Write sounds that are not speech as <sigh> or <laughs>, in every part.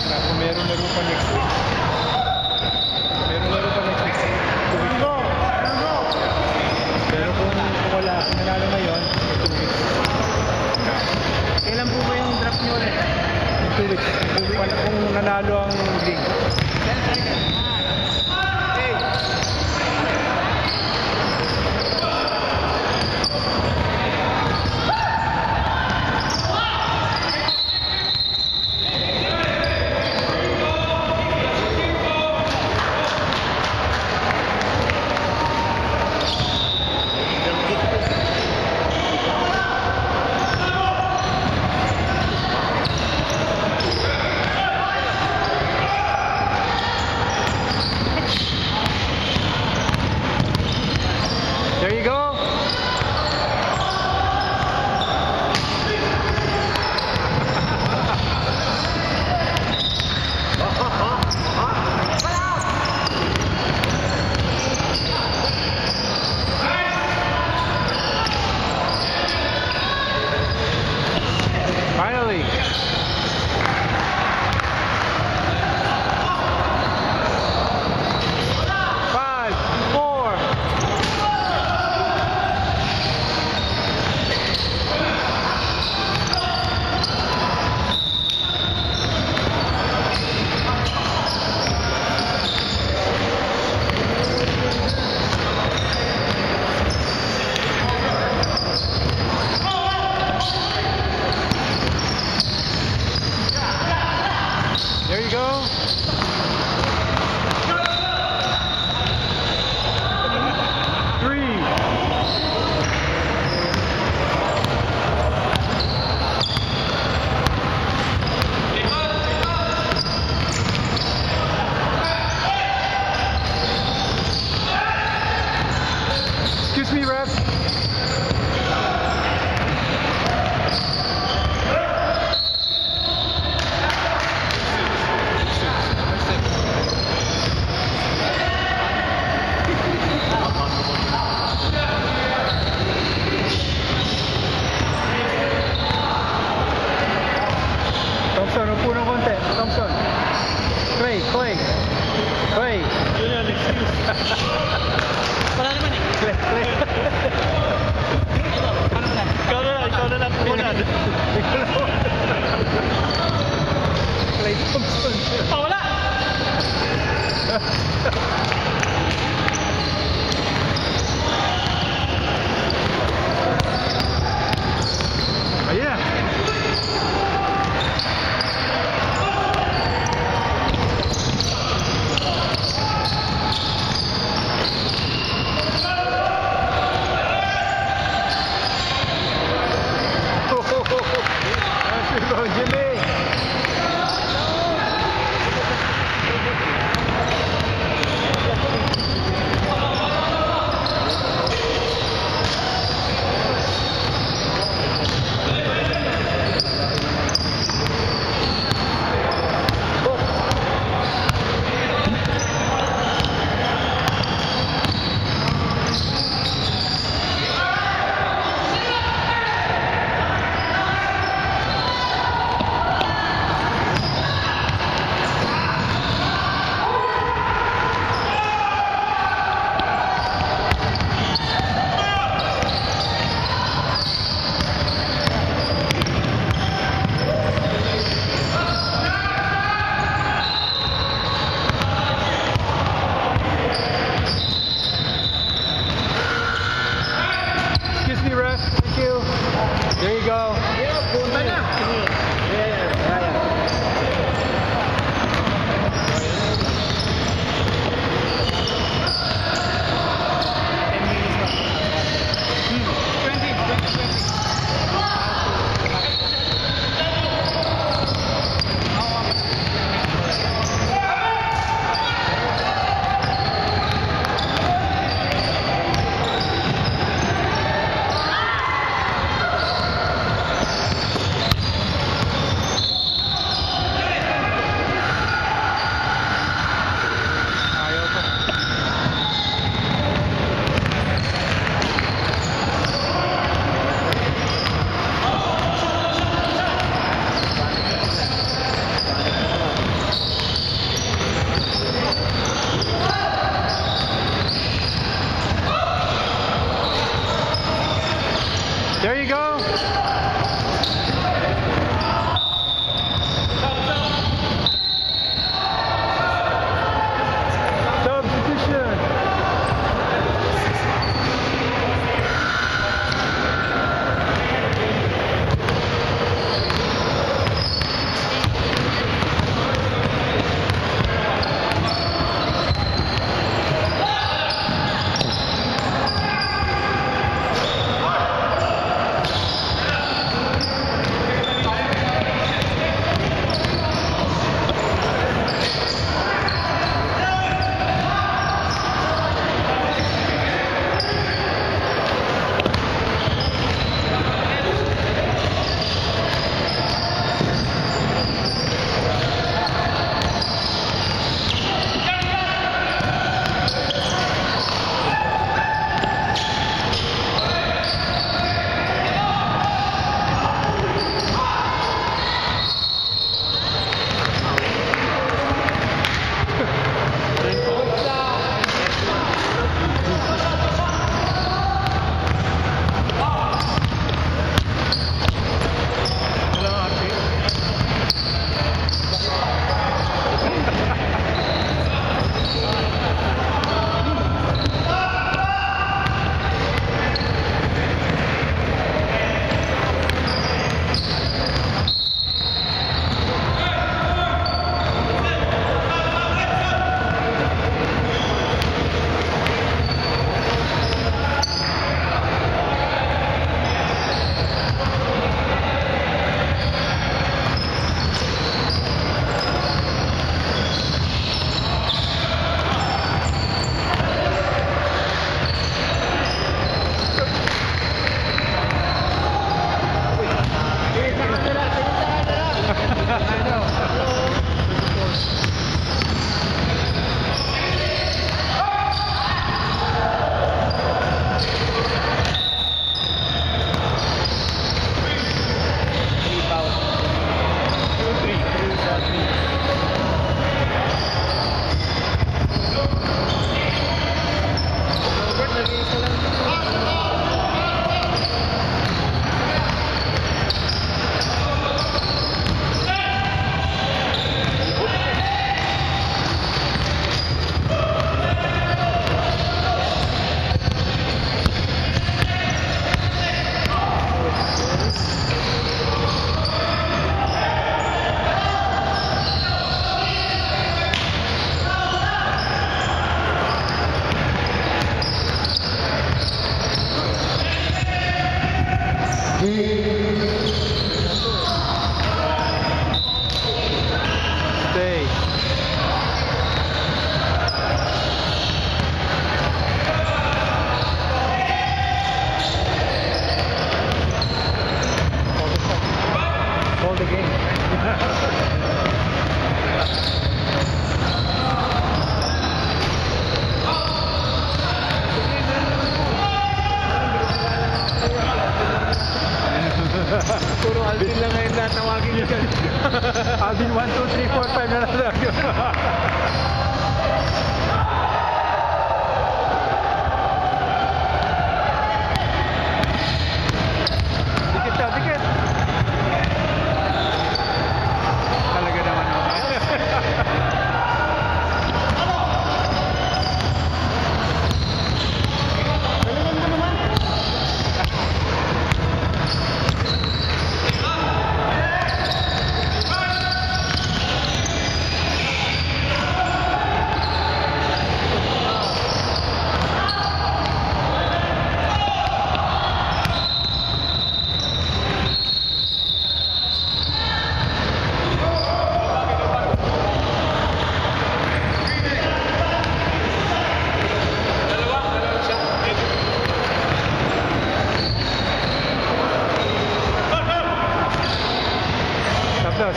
para primeiro no grupo anexo. <laughs> na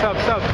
Stop, stop.